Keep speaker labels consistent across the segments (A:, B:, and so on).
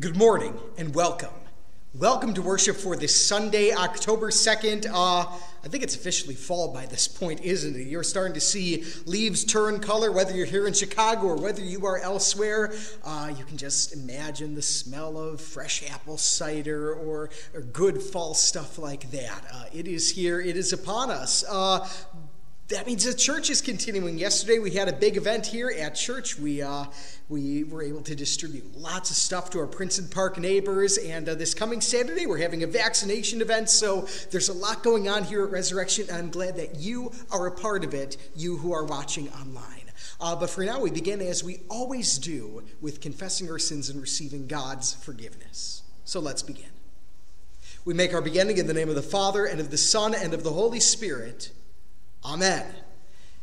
A: Good morning and welcome. Welcome to worship for this Sunday, October 2nd. Uh, I think it's officially fall by this point, isn't it? You're starting to see leaves turn color, whether you're here in Chicago or whether you are elsewhere. Uh, you can just imagine the smell of fresh apple cider or, or good fall stuff like that. Uh, it is here, it is upon us. That means the church is continuing. Yesterday we had a big event here at church. We uh, we were able to distribute lots of stuff to our Princeton Park neighbors, and uh, this coming Saturday we're having a vaccination event. So there's a lot going on here at Resurrection, I'm glad that you are a part of it. You who are watching online. Uh, but for now, we begin as we always do with confessing our sins and receiving God's forgiveness. So let's begin. We make our beginning in the name of the Father and of the Son and of the Holy Spirit. Amen.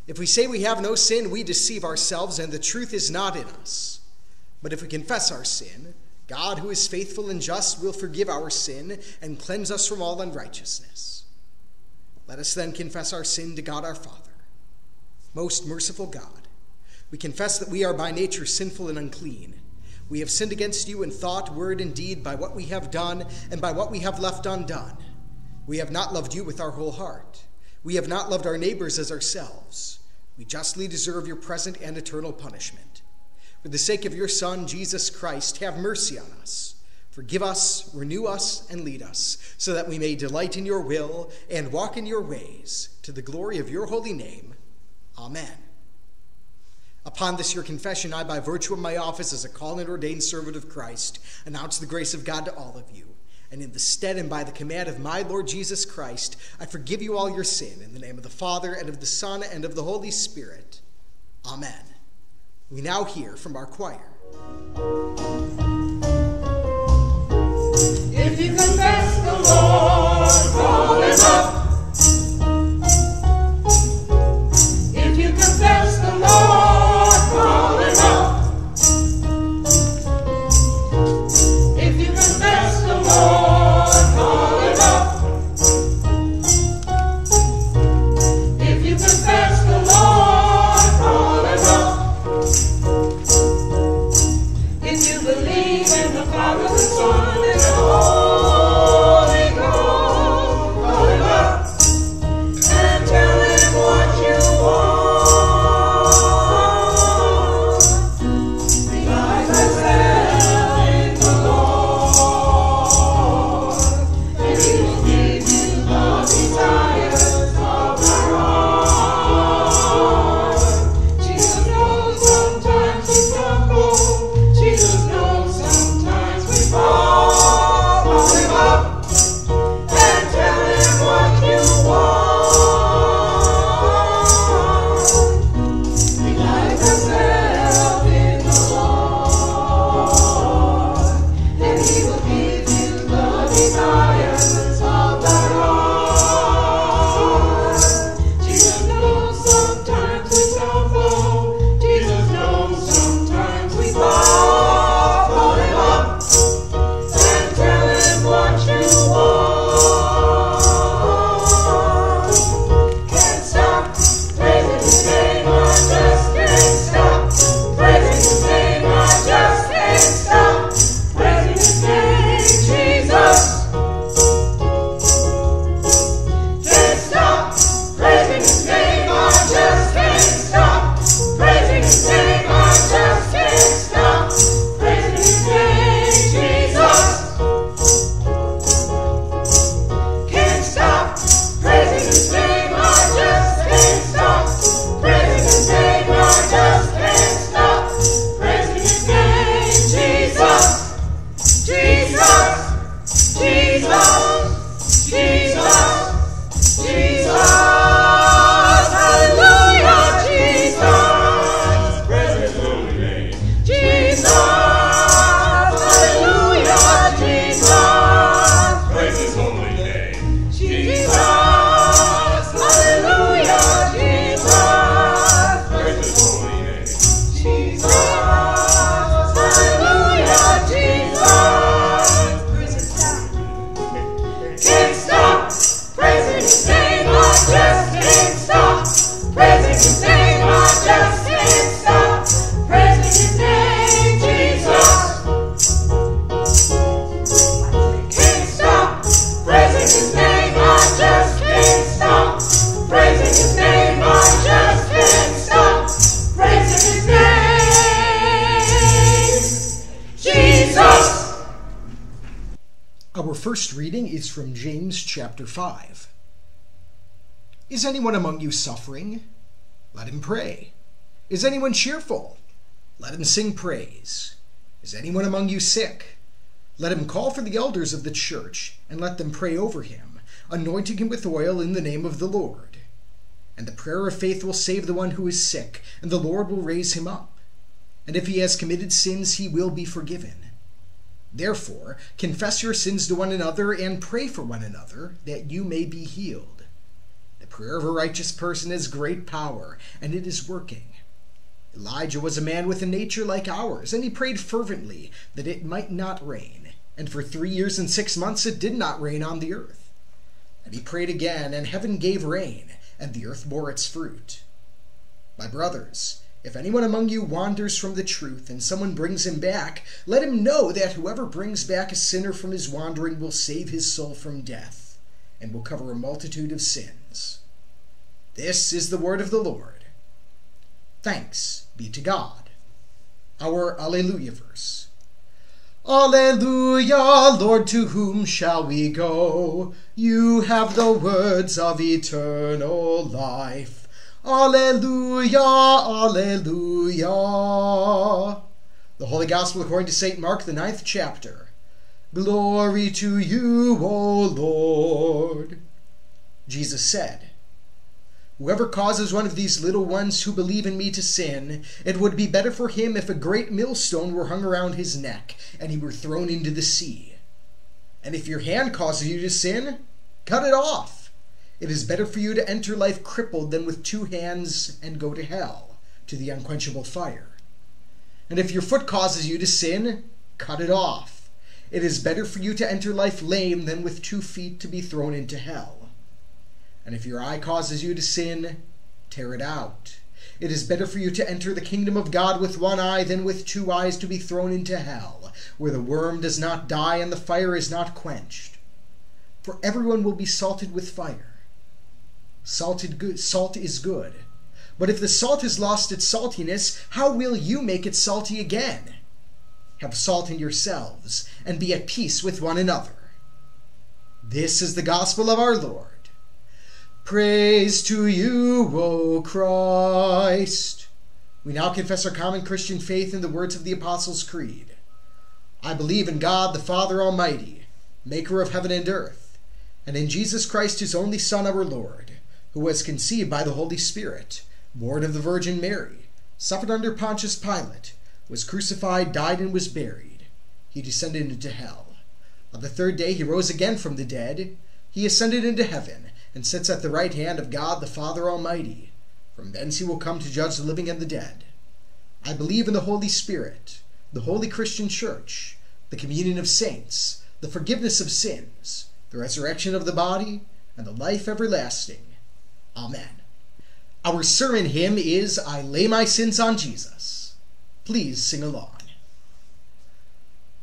A: If we say we have no sin, we deceive ourselves, and the truth is not in us. But if we confess our sin, God, who is faithful and just, will forgive our sin and cleanse us from all unrighteousness. Let us then confess our sin to God our Father. Most merciful God, we confess that we are by nature sinful and unclean. We have sinned against you in thought, word, and deed by what we have done and by what we have left undone. We have not loved you with our whole heart. We have not loved our neighbors as ourselves. We justly deserve your present and eternal punishment. For the sake of your Son, Jesus Christ, have mercy on us. Forgive us, renew us, and lead us, so that we may delight in your will and walk in your ways, to the glory of your holy name. Amen. Upon this your confession, I, by virtue of my office as a called and ordained servant of Christ, announce the grace of God to all of you and in the stead and by the command of my Lord Jesus Christ, I forgive you all your sin in the name of the Father and of the Son and of the Holy Spirit. Amen. We now hear from our choir.
B: If you confess the Lord, call up.
A: Is anyone among you suffering? Let him pray. Is anyone cheerful? Let him sing praise. Is anyone among you sick? Let him call for the elders of the church, and let them pray over him, anointing him with oil in the name of the Lord. And the prayer of faith will save the one who is sick, and the Lord will raise him up. And if he has committed sins, he will be forgiven. Therefore, confess your sins to one another and pray for one another, that you may be healed. Prayer of a righteous person has great power, and it is working. Elijah was a man with a nature like ours, and he prayed fervently that it might not rain. And for three years and six months it did not rain on the earth. And he prayed again, and heaven gave rain, and the earth bore its fruit. My brothers, if anyone among you wanders from the truth and someone brings him back, let him know that whoever brings back a sinner from his wandering will save his soul from death and will cover a multitude of sins. This is the word of the Lord. Thanks be to God. Our Alleluia verse. Alleluia, Lord, to whom shall we go? You have the words of eternal life. Alleluia, Alleluia. The Holy Gospel according to St. Mark, the ninth chapter. Glory to you, O Lord. Jesus said, Whoever causes one of these little ones who believe in me to sin, it would be better for him if a great millstone were hung around his neck and he were thrown into the sea. And if your hand causes you to sin, cut it off. It is better for you to enter life crippled than with two hands and go to hell, to the unquenchable fire. And if your foot causes you to sin, cut it off. It is better for you to enter life lame than with two feet to be thrown into hell. And if your eye causes you to sin, tear it out. It is better for you to enter the kingdom of God with one eye than with two eyes to be thrown into hell, where the worm does not die and the fire is not quenched. For everyone will be salted with fire. Salted good, salt is good. But if the salt has lost its saltiness, how will you make it salty again? Have salt in yourselves, and be at peace with one another. This is the gospel of our Lord. Praise to you, O Christ. We now confess our common Christian faith in the words of the Apostles' Creed. I believe in God the Father Almighty, maker of heaven and earth, and in Jesus Christ, his only Son, our Lord who was conceived by the Holy Spirit, born of the Virgin Mary, suffered under Pontius Pilate, was crucified, died, and was buried. He descended into hell. On the third day he rose again from the dead. He ascended into heaven, and sits at the right hand of God the Father Almighty. From thence he will come to judge the living and the dead. I believe in the Holy Spirit, the holy Christian Church, the communion of saints, the forgiveness of sins, the resurrection of the body, and the life everlasting. Amen. Our sermon hymn is I Lay My Sins on Jesus. Please sing along.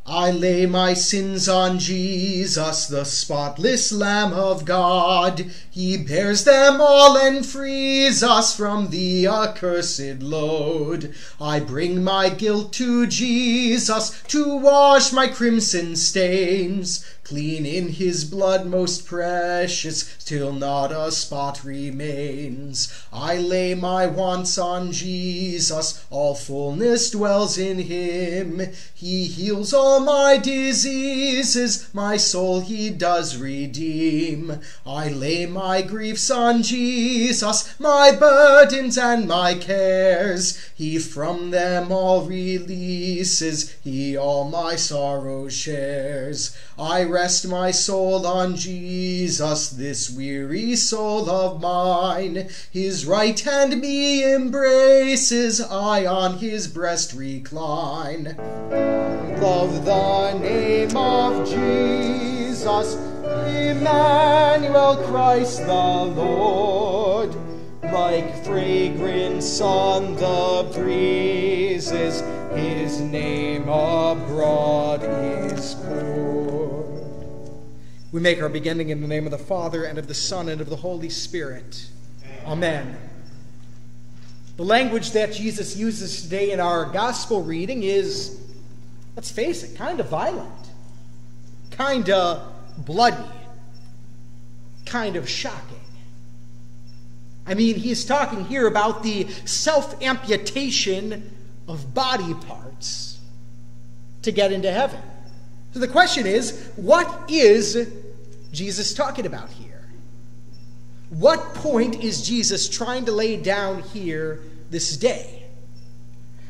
A: I lay my sins on Jesus, the spotless Lamb of God. He bears them all and frees us from the accursed load. I bring my guilt to Jesus to wash my crimson stains. Clean in his blood most precious, till not a spot remains. I lay my wants on Jesus, all fullness dwells in him. He heals all my diseases, my soul he does redeem. I lay my griefs on Jesus, my burdens and my cares. He from them all releases, he all my sorrows shares. I rest my soul on Jesus, this weary soul of mine. His right hand me embraces, I on his breast recline. Love the name of Jesus, Emmanuel Christ the Lord. Like fragrance on the breezes, his name abroad is poured. We make our beginning in the name of the Father, and of the Son, and of the Holy Spirit. Amen. The language that Jesus uses today in our gospel reading is, let's face it, kind of violent, kind of bloody, kind of shocking. I mean, he's talking here about the self amputation of body parts to get into heaven. So the question is what is Jesus talking about here? What point is Jesus trying to lay down here this day?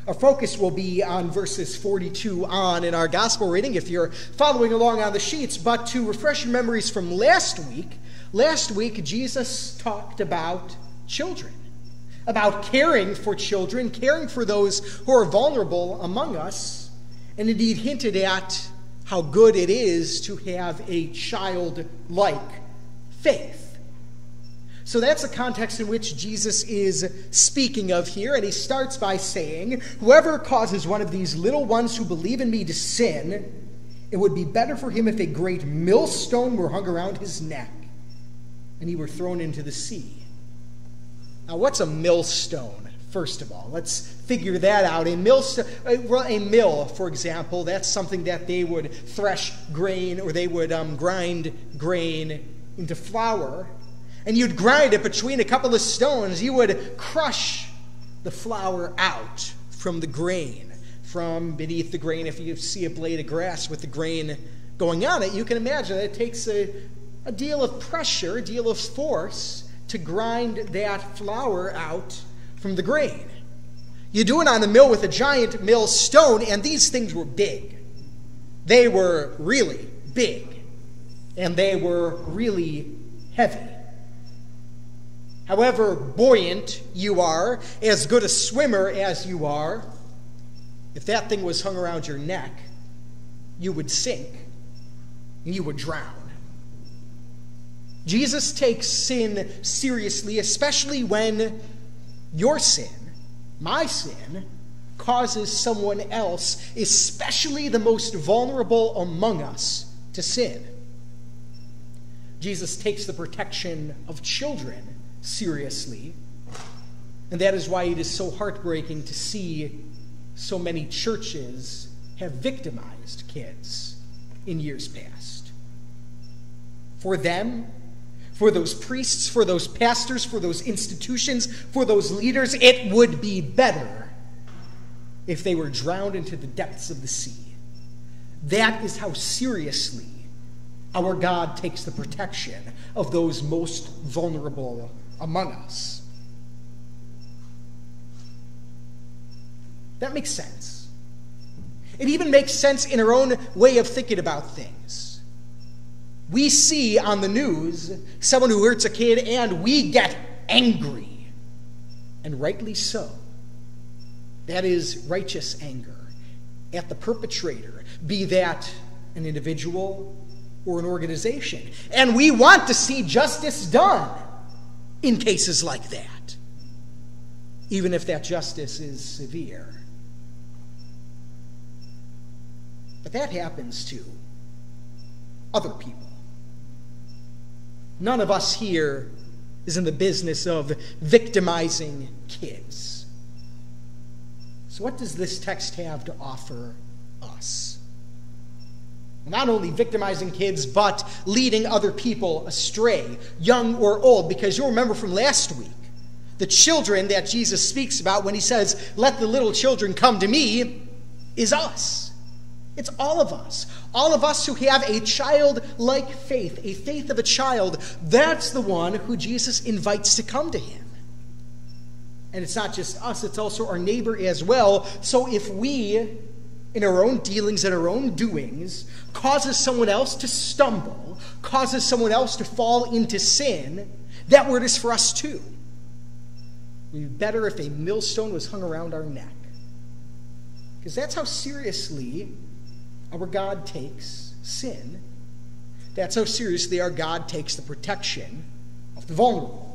A: Our focus will be on verses 42 on in our gospel reading if you're following along on the sheets. But to refresh your memories from last week, last week Jesus talked about children, about caring for children, caring for those who are vulnerable among us, and indeed hinted at how good it is to have a childlike faith. So that's the context in which Jesus is speaking of here. And he starts by saying, Whoever causes one of these little ones who believe in me to sin, it would be better for him if a great millstone were hung around his neck and he were thrown into the sea. Now, what's a millstone? First of all, let's figure that out. A mill, a mill, for example, that's something that they would thresh grain or they would um, grind grain into flour and you'd grind it between a couple of stones, you would crush the flour out from the grain, from beneath the grain. If you see a blade of grass with the grain going on it, you can imagine it takes a, a deal of pressure, a deal of force to grind that flour out from the grain. You do it on the mill with a giant mill stone, and these things were big. They were really big, and they were really heavy. However buoyant you are, as good a swimmer as you are, if that thing was hung around your neck, you would sink and you would drown. Jesus takes sin seriously, especially when your sin, my sin, causes someone else, especially the most vulnerable among us, to sin. Jesus takes the protection of children seriously. And that is why it is so heartbreaking to see so many churches have victimized kids in years past. For them, for those priests, for those pastors, for those institutions, for those leaders, it would be better if they were drowned into the depths of the sea. That is how seriously our God takes the protection of those most vulnerable among us. That makes sense. It even makes sense in our own way of thinking about things. We see on the news someone who hurts a kid and we get angry, and rightly so. That is righteous anger at the perpetrator, be that an individual or an organization. And we want to see justice done in cases like that, even if that justice is severe. But that happens to other people. None of us here is in the business of victimizing kids. So, what does this text have to offer us? Not only victimizing kids, but leading other people astray, young or old. Because you'll remember from last week, the children that Jesus speaks about when he says, Let the little children come to me, is us. It's all of us. All of us who have a childlike faith, a faith of a child, that's the one who Jesus invites to come to him. And it's not just us, it's also our neighbor as well. So if we in our own dealings and our own doings causes someone else to stumble, causes someone else to fall into sin, that word is for us too. Would be better if a millstone was hung around our neck. Because that's how seriously our God takes sin. That's how seriously our God takes the protection of the vulnerable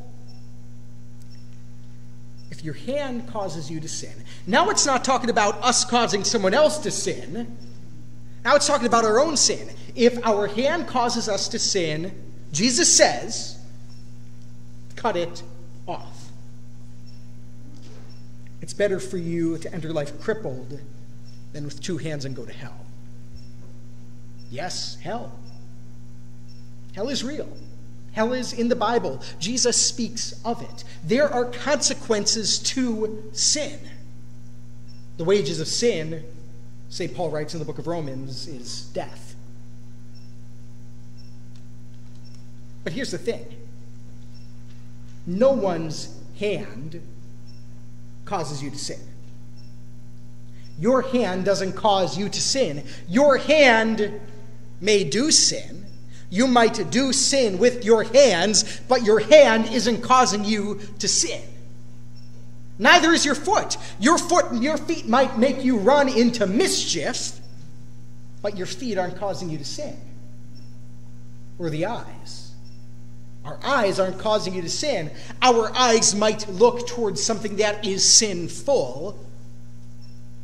A: if your hand causes you to sin. Now it's not talking about us causing someone else to sin. Now it's talking about our own sin. If our hand causes us to sin, Jesus says, cut it off. It's better for you to enter life crippled than with two hands and go to hell. Yes, hell. Hell is real. Hell is in the Bible. Jesus speaks of it. There are consequences to sin. The wages of sin, St. Paul writes in the book of Romans, is death. But here's the thing no one's hand causes you to sin. Your hand doesn't cause you to sin. Your hand may do sin. You might do sin with your hands, but your hand isn't causing you to sin. Neither is your foot. Your foot and your feet might make you run into mischief, but your feet aren't causing you to sin. Or the eyes. Our eyes aren't causing you to sin. Our eyes might look towards something that is sinful,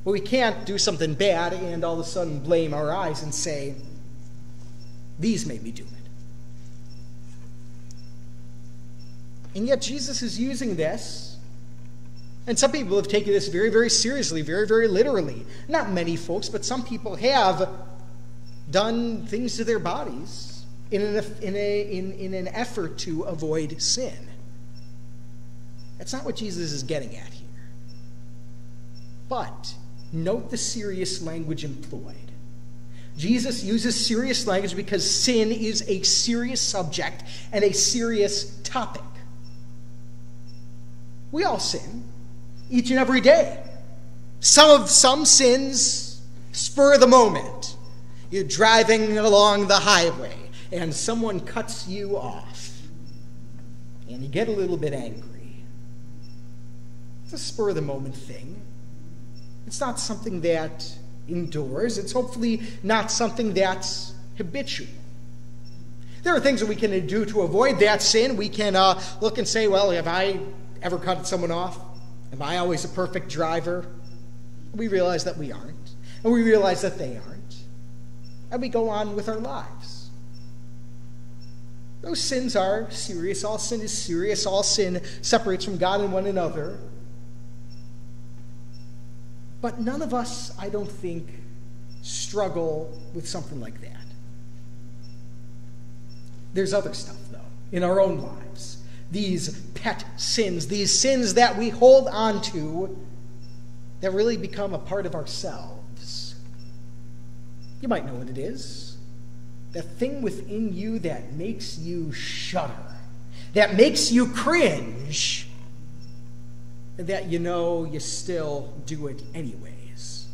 A: but we can't do something bad and all of a sudden blame our eyes and say, These made me do it. And yet Jesus is using this. And some people have taken this very, very seriously, very, very literally. Not many folks, but some people have done things to their bodies in an, in, a, in, in an effort to avoid sin. That's not what Jesus is getting at here. But Note the serious language employed. Jesus uses serious language because sin is a serious subject and a serious topic. We all sin each and every day. Some of some sins spur the moment. You're driving along the highway and someone cuts you off and you get a little bit angry. It's a spur of the moment thing. It's not something that endures. It's hopefully not something that's habitual. There are things that we can do to avoid that sin. We can uh, look and say, well, have I ever cut someone off? Am I always a perfect driver? We realize that we aren't. And we realize that they aren't. And we go on with our lives. Those sins are serious. All sin is serious. All sin separates from God and one another. But none of us, I don't think, struggle with something like that. There's other stuff, though, in our own lives. These pet sins, these sins that we hold on to that really become a part of ourselves. You might know what it is. That thing within you that makes you shudder, that makes you cringe that you know you still do it anyways.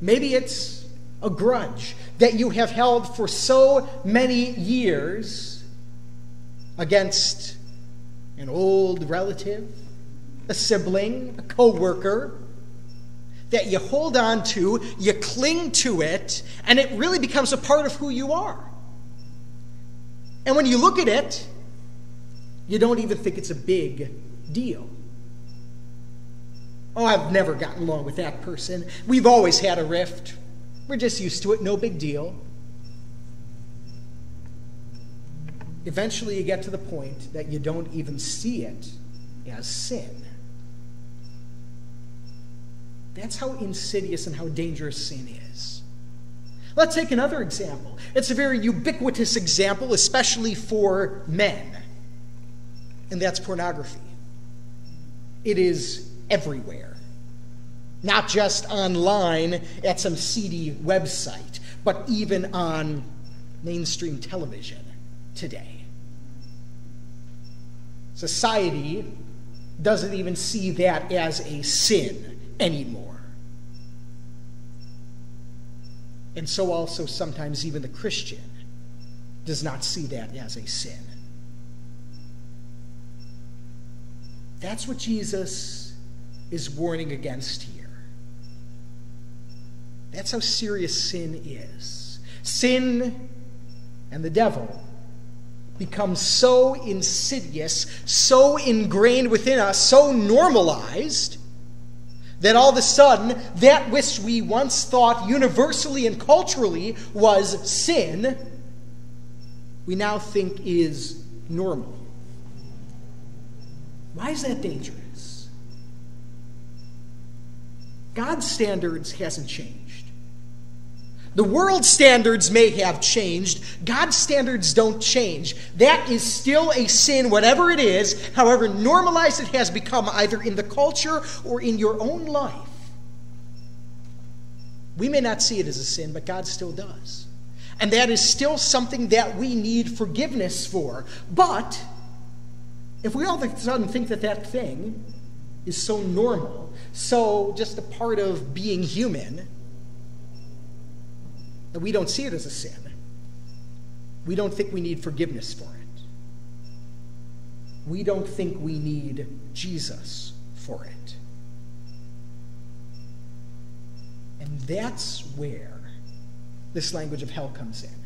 A: Maybe it's a grudge that you have held for so many years against an old relative, a sibling, a coworker that you hold on to, you cling to it, and it really becomes a part of who you are. And when you look at it, you don't even think it's a big deal. Oh, I've never gotten along with that person. We've always had a rift. We're just used to it, no big deal. Eventually, you get to the point that you don't even see it as sin. That's how insidious and how dangerous sin is. Let's take another example. It's a very ubiquitous example, especially for men, and that's pornography. It is everywhere. Not just online at some seedy website, but even on mainstream television today. Society doesn't even see that as a sin anymore. And so, also, sometimes even the Christian does not see that as a sin. That's what Jesus is warning against here. That's how serious sin is. Sin and the devil become so insidious, so ingrained within us, so normalized, that all of a sudden, that which we once thought universally and culturally was sin, we now think is normal. Why is that dangerous? God's standards hasn't changed. The world's standards may have changed. God's standards don't change. That is still a sin, whatever it is, however normalized it has become, either in the culture or in your own life. We may not see it as a sin, but God still does. And that is still something that we need forgiveness for. But if we all of a sudden think that that thing is so normal, so just a part of being human, that we don't see it as a sin, we don't think we need forgiveness for it. We don't think we need Jesus for it. And that's where this language of hell comes in.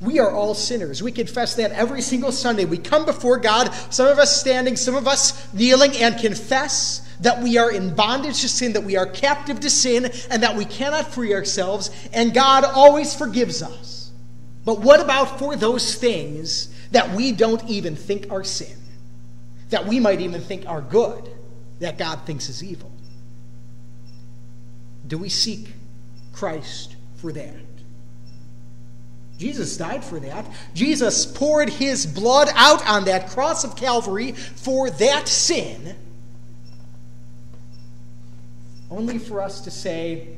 A: We are all sinners. We confess that every single Sunday. We come before God, some of us standing, some of us kneeling, and confess that we are in bondage to sin, that we are captive to sin, and that we cannot free ourselves, and God always forgives us. But what about for those things that we don't even think are sin, that we might even think are good, that God thinks is evil? Do we seek Christ for that? Jesus died for that. Jesus poured his blood out on that cross of Calvary for that sin. Only for us to say,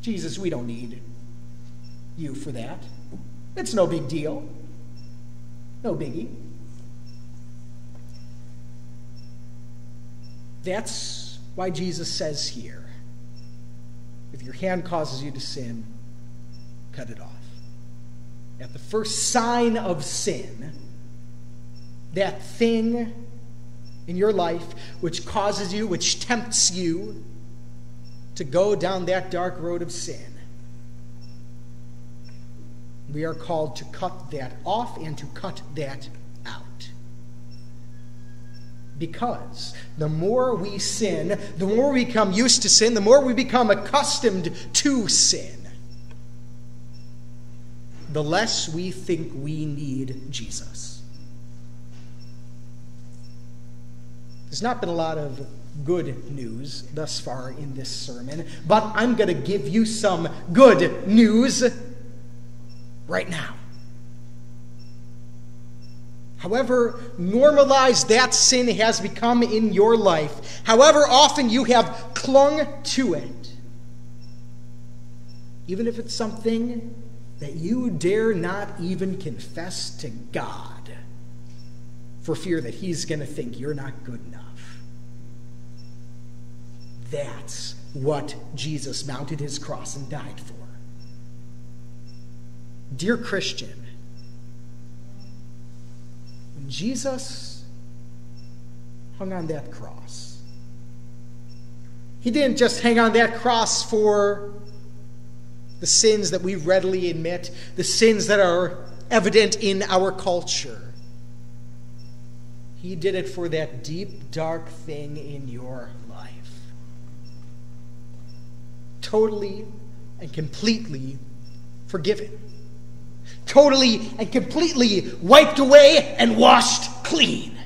A: Jesus, we don't need you for that. It's no big deal. No biggie. That's why Jesus says here if your hand causes you to sin, cut it off. At the first sign of sin, that thing in your life which causes you, which tempts you to go down that dark road of sin, we are called to cut that off and to cut that out. Because the more we sin, the more we become used to sin, the more we become accustomed to sin the less we think we need Jesus. There's not been a lot of good news thus far in this sermon, but I'm going to give you some good news right now. However normalized that sin has become in your life, however often you have clung to it, even if it's something that you dare not even confess to God for fear that He's going to think you're not good enough. That's what Jesus mounted his cross and died for. Dear Christian, when Jesus hung on that cross, he didn't just hang on that cross for the sins that we readily admit, the sins that are evident in our culture. He did it for that deep, dark thing in your life. Totally and completely forgiven. Totally and completely wiped away and washed clean.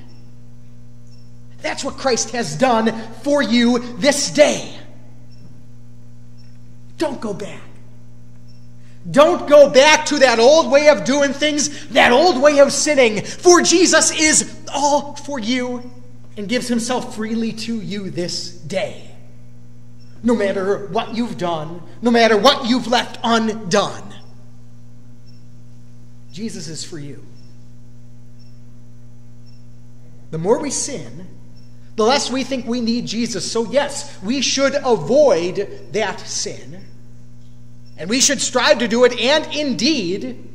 A: That's what Christ has done for you this day. Don't go back. Don't go back to that old way of doing things, that old way of sinning, for Jesus is all for you and gives himself freely to you this day. No matter what you've done, no matter what you've left undone, Jesus is for you. The more we sin, the less we think we need Jesus. So, yes, we should avoid that sin. And we should strive to do it. And indeed,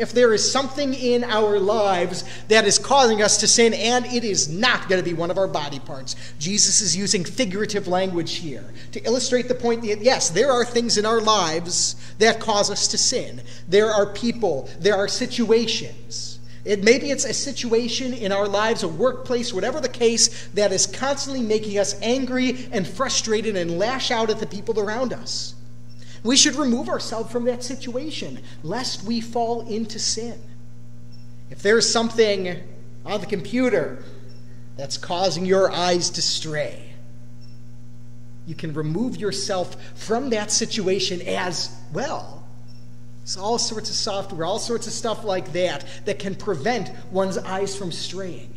A: if there is something in our lives that is causing us to sin, and it is not going to be one of our body parts, Jesus is using figurative language here to illustrate the point that, yes, there are things in our lives that cause us to sin. There are people, there are situations. It, maybe it's a situation in our lives, a workplace, whatever the case, that is constantly making us angry and frustrated and lash out at the people around us. We should remove ourselves from that situation lest we fall into sin. If there's something on the computer that's causing your eyes to stray, you can remove yourself from that situation as well. It's all sorts of software, all sorts of stuff like that that can prevent one's eyes from straying.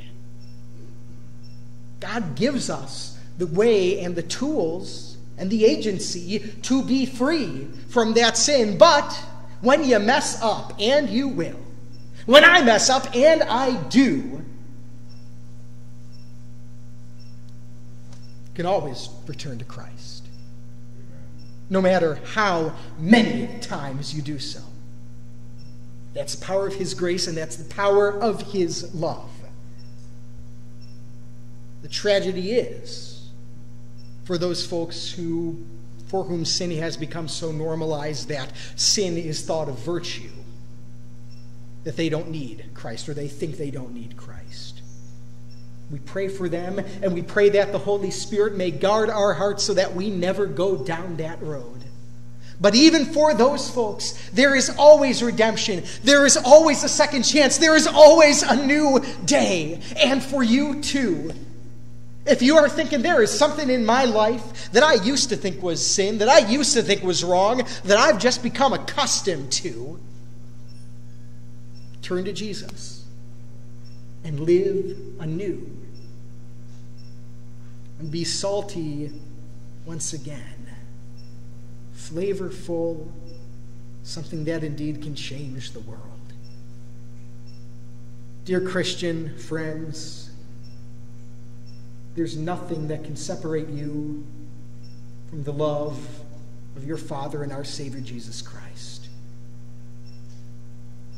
A: God gives us the way and the tools and the agency to be free from that sin. But when you mess up, and you will, when I mess up, and I do, can always return to Christ. No matter how many times you do so. That's the power of His grace, and that's the power of His love. The tragedy is for those folks who, for whom sin has become so normalized that sin is thought of virtue, that they don't need Christ or they think they don't need Christ. We pray for them, and we pray that the Holy Spirit may guard our hearts so that we never go down that road. But even for those folks, there is always redemption. There is always a second chance. There is always a new day. And for you too. If you are thinking there is something in my life that I used to think was sin, that I used to think was wrong, that I've just become accustomed to, turn to Jesus and live anew and be salty once again, flavorful, something that indeed can change the world. Dear Christian friends, there's nothing that can separate you from the love of your Father and our Savior Jesus Christ.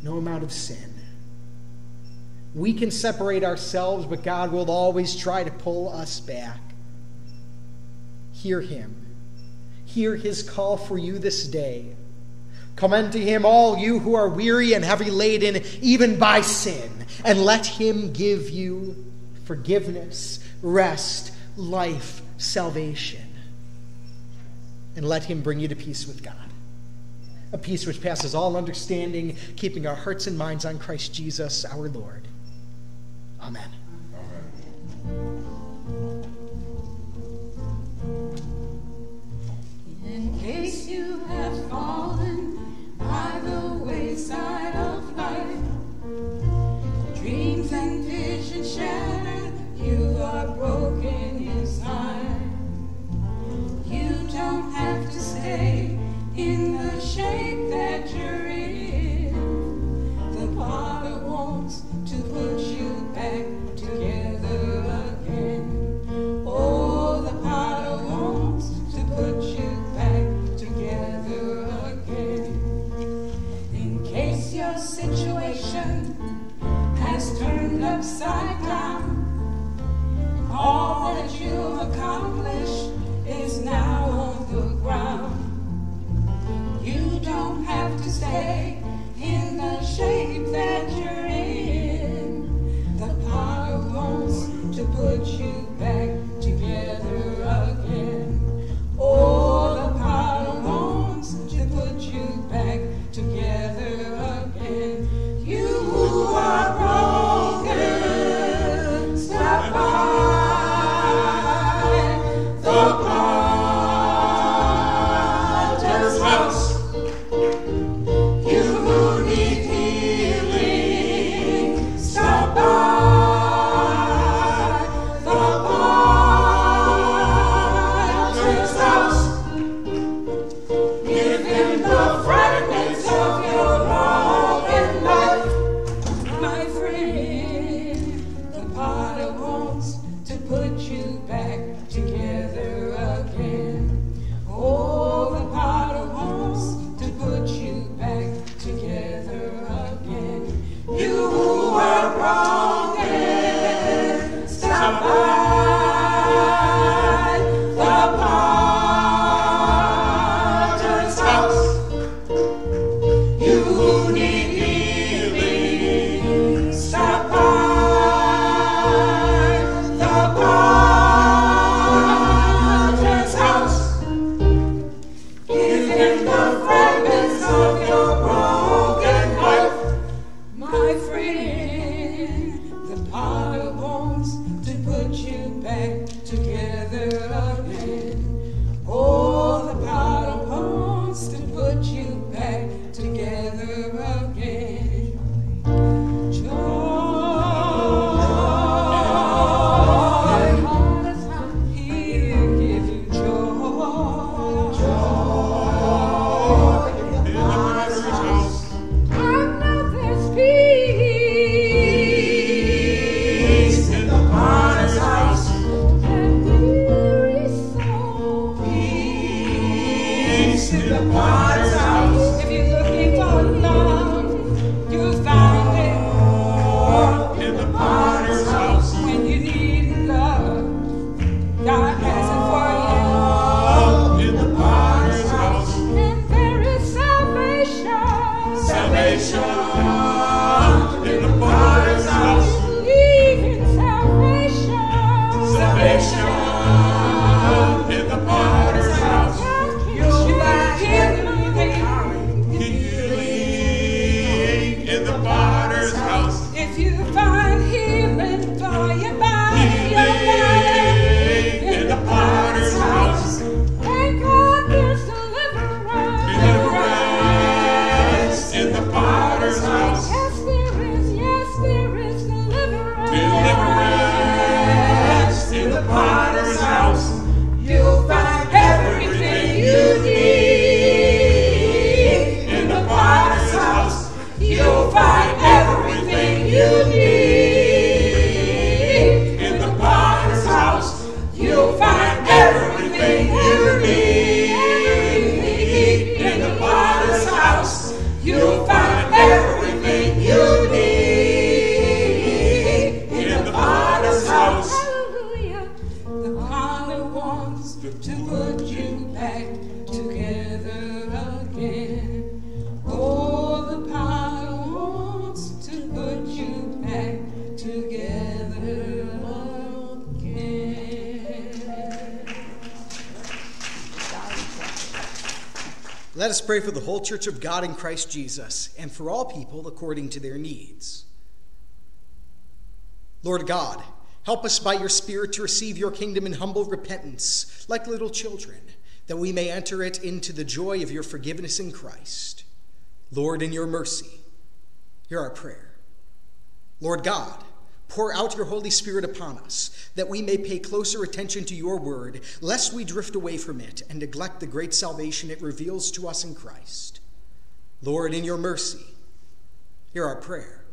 A: No amount of sin. We can separate ourselves, but God will always try to pull us back. Hear him. Hear his call for you this day. Come unto him, all you who are weary and heavy laden, even by sin, and let him give you forgiveness, rest, life, salvation. And let him bring you to peace with God. A peace which passes all understanding, keeping our hearts and minds on Christ Jesus our Lord. Amen.
B: In case you have fallen by the wayside
A: Let us pray for the whole church of God in Christ Jesus and for all people according to their needs. Lord God, help us by your Spirit to receive your kingdom in humble repentance, like little children, that we may enter it into the joy of your forgiveness in Christ. Lord, in your mercy, hear our prayer. Lord God, Pour out your Holy Spirit upon us, that we may pay closer attention to your word, lest we drift away from it and neglect the great salvation it reveals to us in Christ. Lord, in your mercy, hear our prayer.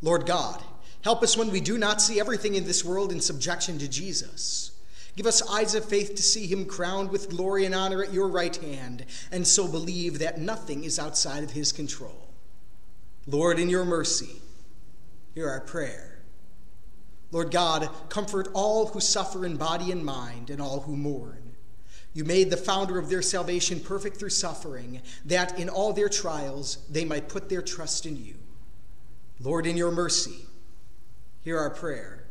A: Lord God, help us when we do not see everything in this world in subjection to Jesus. Give us eyes of faith to see him crowned with glory and honor at your right hand, and so believe that nothing is outside of his control. Lord, in your mercy, Hear our prayer. Lord God, comfort all who suffer in body and mind and all who mourn. You made the founder of their salvation perfect through suffering, that in all their trials they might put their trust in you. Lord, in your mercy, hear our prayer.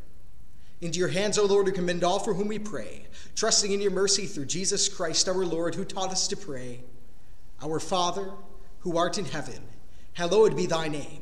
A: Into your hands, O Lord, we commend all for whom we pray, trusting in your mercy through Jesus Christ our Lord, who taught us to pray. Our Father, who art in heaven, hallowed be thy name.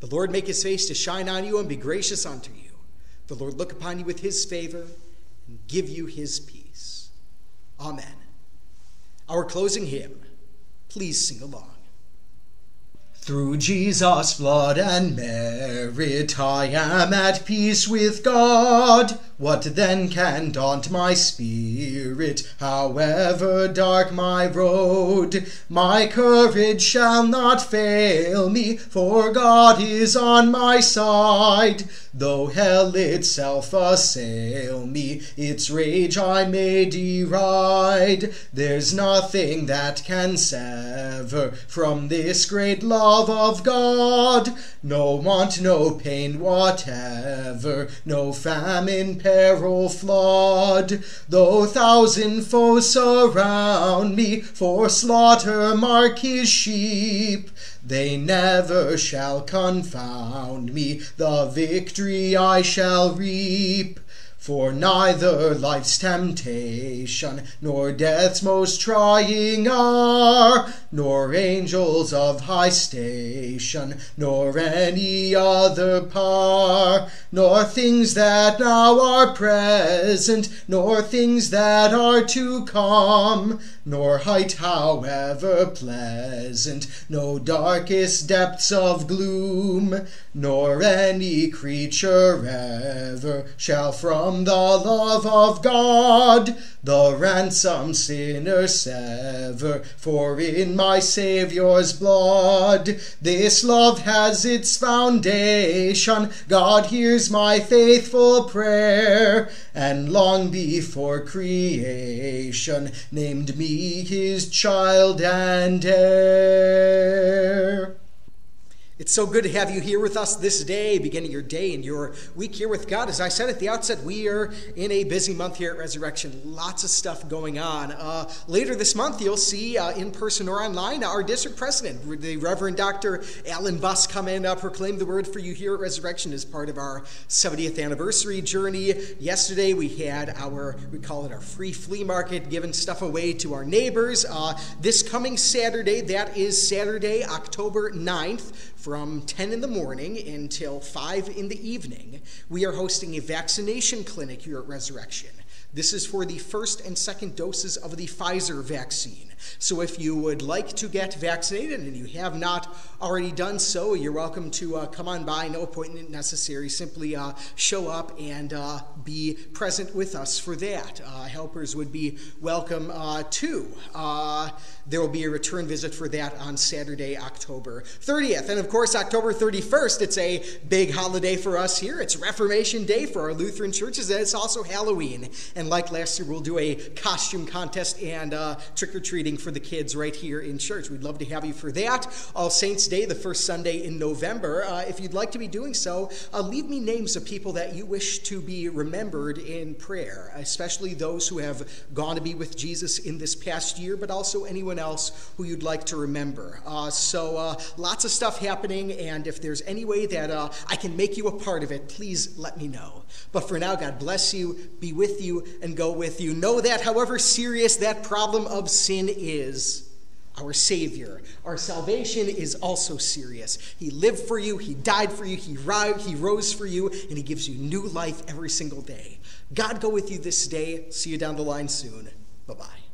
A: The Lord make his face to shine on you and be gracious unto you. The Lord look upon you with his favor and give you his peace. Amen. Our closing hymn. Please sing along. Through Jesus' blood and merit, I am at peace with God. What then can daunt my spirit, however dark my road? My courage shall not fail me, for God is on my side. Though hell itself assail me, its rage I may deride. There's nothing that can sever from this great love of God. No want, no pain whatever, no famine peril flood. Though thousand foes surround me, for slaughter mark his sheep, they never shall confound me, the victory I shall reap. For neither life's temptation, nor death's most trying hour, nor angels of high station, nor any other power, nor things that now are present, nor things that are to come, nor height however pleasant, no darkest depths of gloom, nor any creature ever shall from the love of God the ransom sinner sever. For in my Saviour's blood this love has its foundation. God hears my faithful prayer, and long before creation named me his child and heir. It's so good to have you here with us this day, beginning your day and your week here with God. As I said at the outset, we are in a busy month here at Resurrection. Lots of stuff going on. Uh, later this month, you'll see uh, in person or online our district president, the Reverend Dr. Alan Buss, come and uh, proclaim the word for you here at Resurrection as part of our 70th anniversary journey. Yesterday, we had our, we call it our free flea market, giving stuff away to our neighbors. Uh, this coming Saturday, that is Saturday, October 9th, from 10 in the morning until 5 in the evening, we are hosting a vaccination clinic here at Resurrection. This is for the first and second doses of the Pfizer vaccine. So if you would like to get vaccinated and you have not already done so, you're welcome to uh, come on by. No appointment necessary. Simply uh, show up and uh, be present with us for that. Uh, helpers would be welcome uh, too. Uh, there will be a return visit for that on Saturday, October 30th. And of course, October 31st, it's a big holiday for us here. It's Reformation Day for our Lutheran churches, and it's also Halloween. And like last year, we'll do a costume contest and trick or for the kids right here in church. We'd love to have you for that. All Saints Day, the first Sunday in November. Uh, if you'd like to be doing so, uh, leave me names of people that you wish to be remembered in prayer, especially those who have gone to be with Jesus in this past year, but also anyone else who you'd like to remember. Uh, so uh, lots of stuff happening, and if there's any way that uh, I can make you a part of it, please let me know. But for now, God bless you, be with you, and go with you. Know that however serious that problem of sin is, our Savior. Our salvation is also serious. He lived for you, He died for you, He, he rose for you, and He gives you new life every single day. God go with you this day. See you down the line soon. Bye bye.